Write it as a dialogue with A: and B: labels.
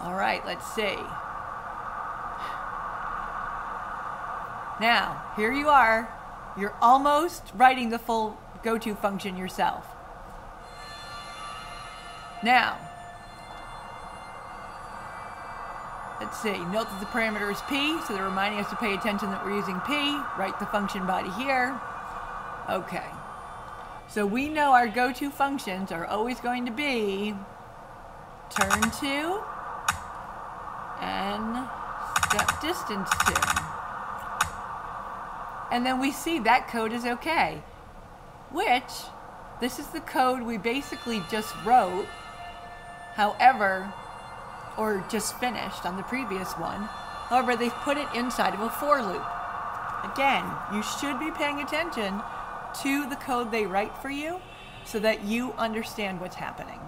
A: All right, let's see. Now, here you are. You're almost writing the full go-to function yourself. Now, let's see. Note that the parameter is p, so they're reminding us to pay attention that we're using p. Write the function body here. Okay. So we know our go-to functions are always going to be turn to and step distance to. And then we see that code is okay, which this is the code we basically just wrote, however, or just finished on the previous one. However, they've put it inside of a for loop. Again, you should be paying attention to the code they write for you so that you understand what's happening.